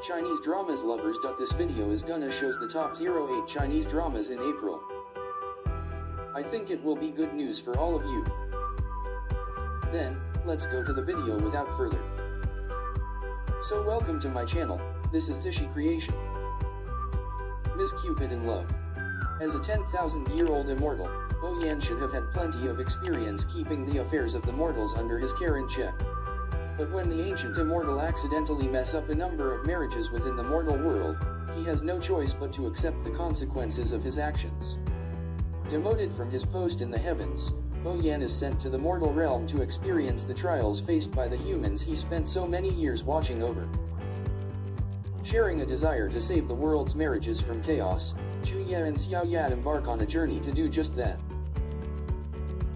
Chinese dramas lovers. This video is gonna shows the top 08 Chinese dramas in April. I think it will be good news for all of you. Then, let's go to the video without further. So welcome to my channel, this is Zhishi Creation. Miss Cupid in Love. As a 10,000 year old immortal, Bo Yan should have had plenty of experience keeping the affairs of the mortals under his care and check. But when the ancient immortal accidentally mess up a number of marriages within the mortal world, he has no choice but to accept the consequences of his actions. Demoted from his post in the heavens, Bo Yan is sent to the mortal realm to experience the trials faced by the humans he spent so many years watching over. Sharing a desire to save the world's marriages from chaos, Chu Ye and Xiao Yat embark on a journey to do just that.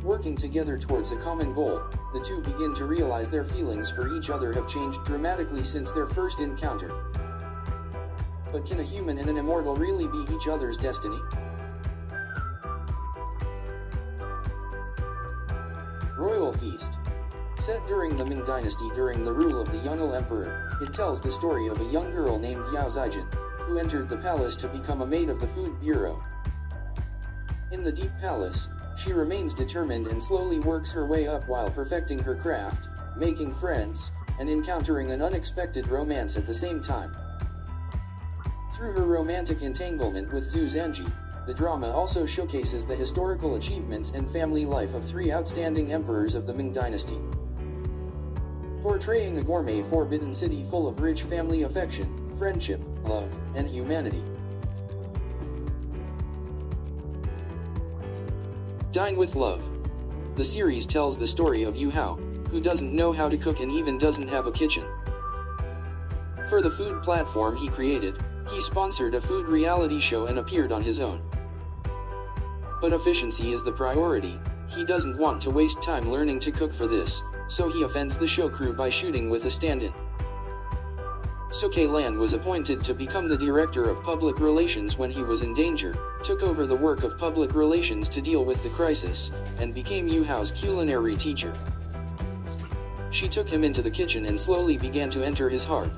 Working together towards a common goal, the two begin to realize their feelings for each other have changed dramatically since their first encounter. But can a human and an immortal really be each other's destiny? Royal Feast Set during the Ming Dynasty during the rule of the Yongle Emperor, it tells the story of a young girl named Yao Zijin, who entered the palace to become a maid of the Food Bureau. In the Deep Palace, she remains determined and slowly works her way up while perfecting her craft, making friends, and encountering an unexpected romance at the same time. Through her romantic entanglement with Zhu Zanji, the drama also showcases the historical achievements and family life of three outstanding emperors of the Ming Dynasty. Portraying a gourmet forbidden city full of rich family affection, friendship, love, and humanity. Dine with Love. The series tells the story of Yu Hao, who doesn't know how to cook and even doesn't have a kitchen. For the food platform he created, he sponsored a food reality show and appeared on his own. But efficiency is the priority, he doesn't want to waste time learning to cook for this, so he offends the show crew by shooting with a stand-in. Soke Lan was appointed to become the director of public relations when he was in danger, took over the work of public relations to deal with the crisis, and became Yu Hao's culinary teacher. She took him into the kitchen and slowly began to enter his heart.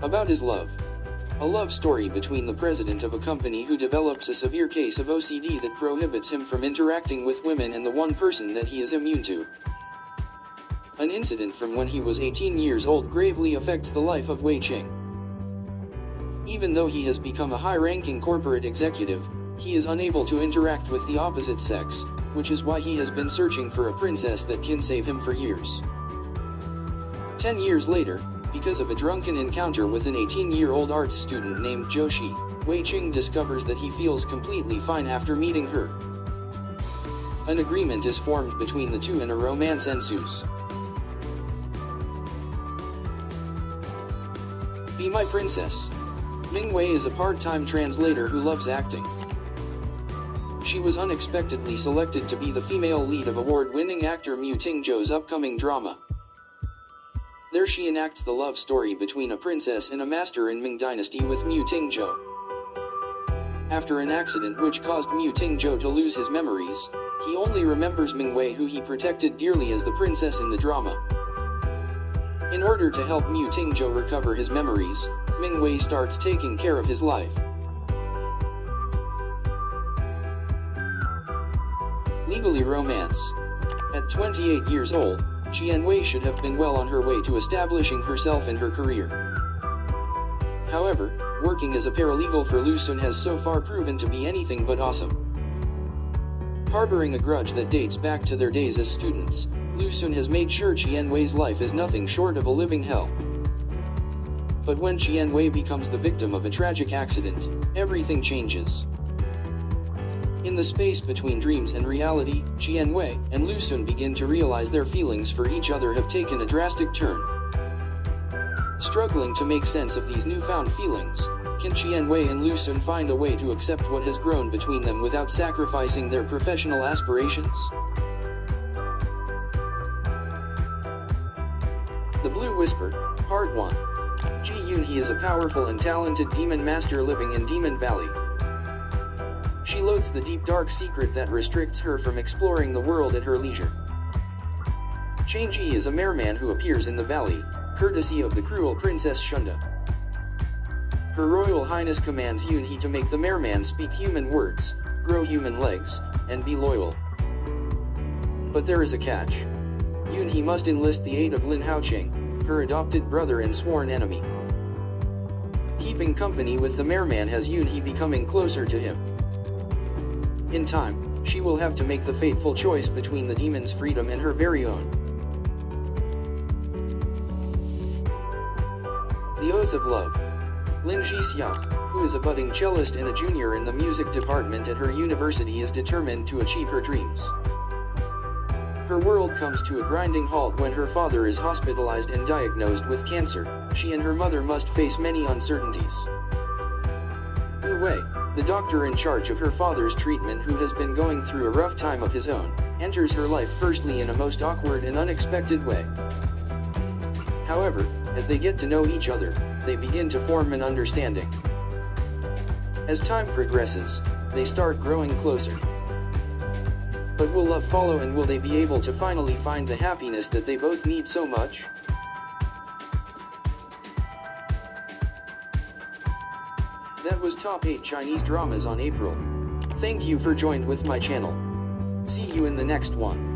About Is Love. A love story between the president of a company who develops a severe case of OCD that prohibits him from interacting with women and the one person that he is immune to. An incident from when he was 18 years old gravely affects the life of Wei Qing. Even though he has become a high-ranking corporate executive, he is unable to interact with the opposite sex, which is why he has been searching for a princess that can save him for years. Ten years later, because of a drunken encounter with an 18-year-old arts student named Joshi, Wei Qing discovers that he feels completely fine after meeting her. An agreement is formed between the two and a romance ensues. Be My Princess. Ming Wei is a part-time translator who loves acting. She was unexpectedly selected to be the female lead of award-winning actor Mu Tingzhou's upcoming drama. There she enacts the love story between a princess and a master in Ming Dynasty with Mu Tingzhou. After an accident which caused Mu Tingzhou to lose his memories, he only remembers Ming Wei who he protected dearly as the princess in the drama. In order to help Mu Tingzhou recover his memories, Ming Wei starts taking care of his life. Legally romance. At 28 years old, Qian Wei should have been well on her way to establishing herself in her career. However, working as a paralegal for Lu Sun has so far proven to be anything but awesome. Harboring a grudge that dates back to their days as students, Lu Sun has made sure Qian Wei's life is nothing short of a living hell. But when Qian Wei becomes the victim of a tragic accident, everything changes. In the space between dreams and reality, Qian Wei and Lu Sun begin to realize their feelings for each other have taken a drastic turn. Struggling to make sense of these newfound feelings, can Qian Wei and Lu Sun find a way to accept what has grown between them without sacrificing their professional aspirations? The Blue Whisper, Part 1 Ji Yunhee is a powerful and talented demon master living in Demon Valley. She loathes the deep dark secret that restricts her from exploring the world at her leisure. Changji is a merman who appears in the valley, courtesy of the cruel Princess Shunda. Her Royal Highness commands Yunhee to make the merman speak human words, grow human legs, and be loyal. But there is a catch. Yunhee must enlist the aid of Lin Haoqing, her adopted brother and sworn enemy. Keeping company with the merman has Yunhee becoming closer to him. In time, she will have to make the fateful choice between the demon's freedom and her very own. The Oath of Love Lin Zhixia, who is a budding cellist and a junior in the music department at her university is determined to achieve her dreams. Her world comes to a grinding halt when her father is hospitalized and diagnosed with cancer. She and her mother must face many uncertainties. Gu Wei, the doctor in charge of her father's treatment who has been going through a rough time of his own, enters her life firstly in a most awkward and unexpected way. However, as they get to know each other, they begin to form an understanding. As time progresses, they start growing closer. But will love follow and will they be able to finally find the happiness that they both need so much? That was top 8 Chinese dramas on April. Thank you for joined with my channel. See you in the next one.